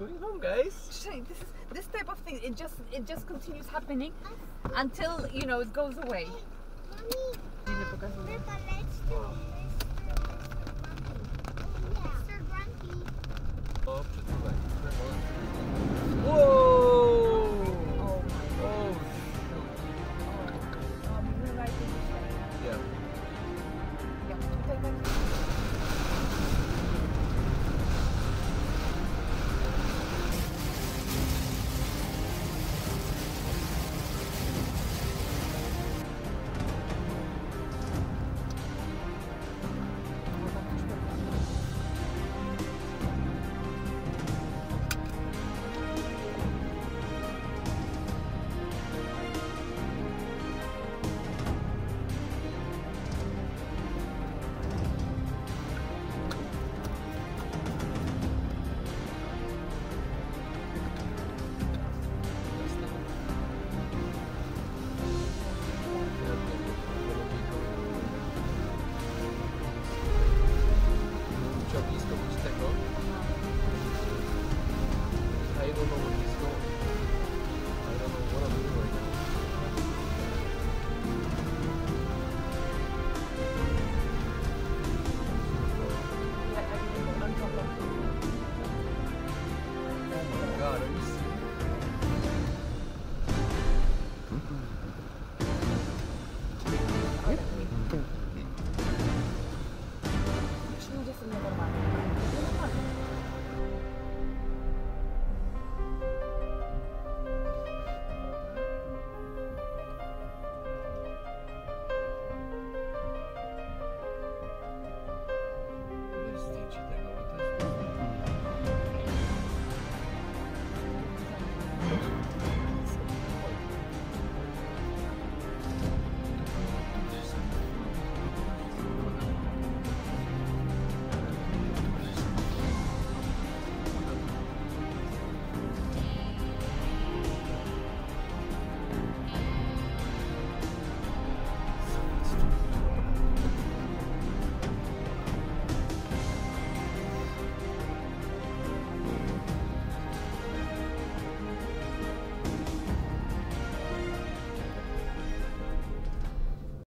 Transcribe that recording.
going home, guys. This is this type of thing. It just it just continues happening until you know it goes away. Mommy,